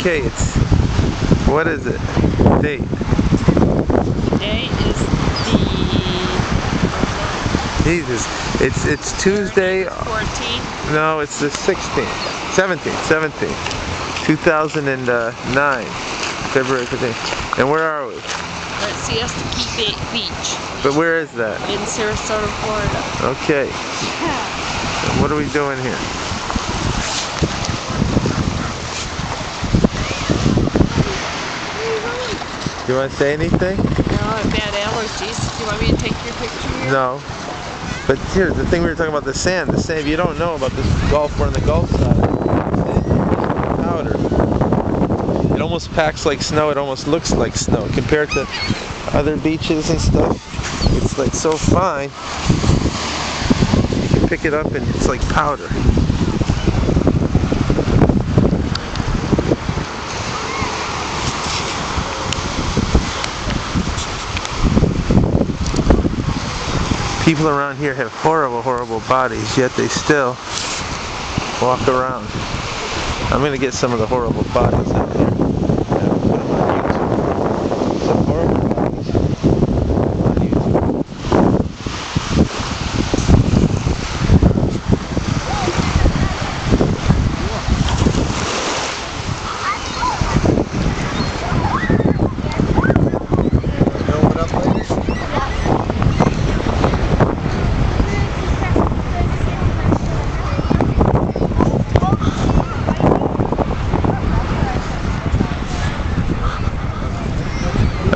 Okay, it's what is it? Date. Today is the Jesus. It's it's Tuesday. 14th. No, it's the 16th. 17th. 17th. 2009. February 15th. And where are we? at Siesta Key Beach But where is that? in Sarasota, Florida. Okay. What are we doing here? You want to say anything? No, bad allergies. Do you want me to take your picture here? No. But here, the thing we were talking about, the sand. The sand, if you don't know about this Gulf, we're on the Gulf side. Powder. It almost packs like snow. It almost looks like snow. Compared to other beaches and stuff, it's like so fine. You can pick it up and it's like powder. People around here have horrible, horrible bodies, yet they still walk around. I'm gonna get some of the horrible bodies out here. and put 'em on YouTube. Some horrible bodies on YouTube. You know what up, ladies?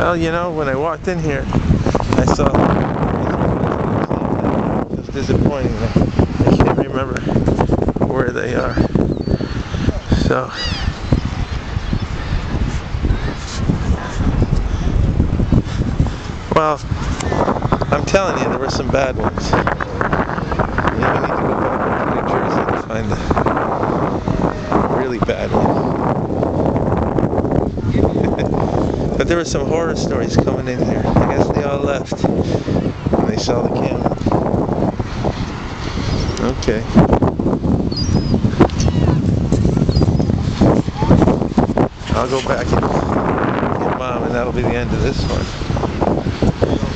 Well, you know, when I walked in here, I saw. It's disappointing. I can't remember where they are. So. Well, I'm telling you, there were some bad ones. Yeah, we need to go back to New Jersey to find the really bad ones. But there were some horror stories coming in here. I guess they all left when they saw the camera. Okay. I'll go back and get mom, and that'll be the end of this one.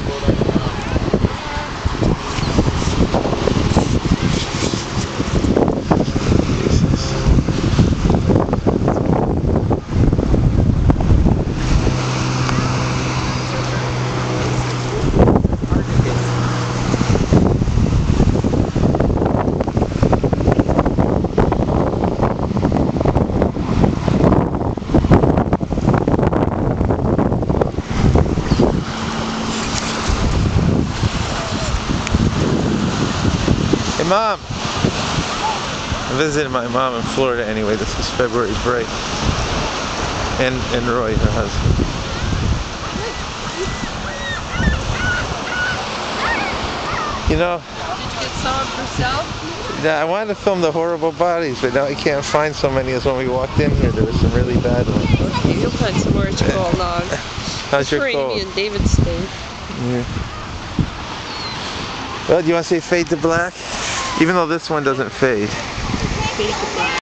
Hey, mom. I visited my mom in Florida anyway. This was February break. And and Roy, her husband. You know, Did you get some of yourself? yeah, I wanted to film the horrible bodies, but now I can't find so many as when we walked in here. There were some really bad ones. Okay, you'll find some more at your cold log. How's your For cold? Amy and David stayed. Yeah. Well, do you want to say fade to black? Even though this one doesn't fade.